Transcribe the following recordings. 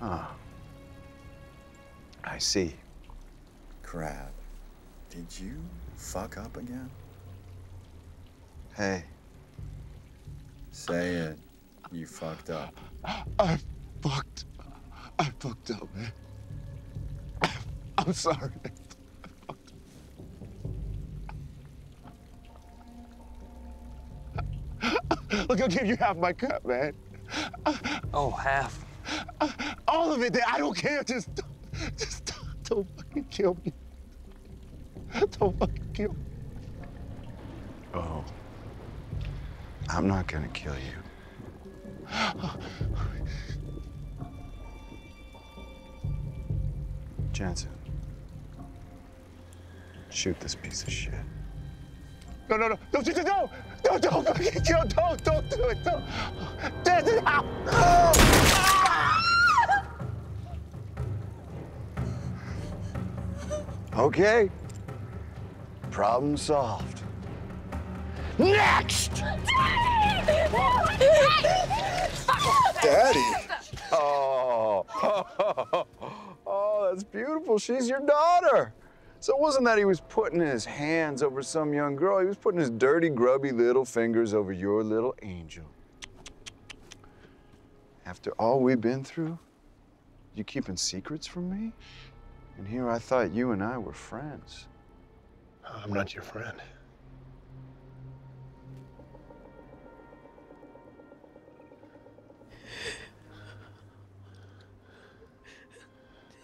Ah. I see. Crab, did you fuck up again? Hey, Say it. You fucked up. I fucked. I fucked up, man. I'm sorry. Look, I'll give you half my cut, man. Oh, half. Uh, all of it. I don't care. Just, just don't fucking kill me. Don't fucking kill me. Oh. I'm not gonna kill you. Jansen. Shoot this piece of shit. No, no, no. Don't, don't, no. Don't, don't fucking kill. Don't, don't do it. Don't. Jansen, ow. Okay. Problem solved. Next! Daddy! Oh. oh, that's beautiful. She's your daughter. So it wasn't that he was putting his hands over some young girl. He was putting his dirty, grubby little fingers over your little angel. After all we've been through, you keeping secrets from me? And here I thought you and I were friends. I'm not your friend.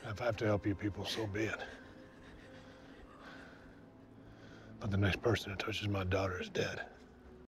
If I have to help you people, so be it. But the next person who touches my daughter is dead.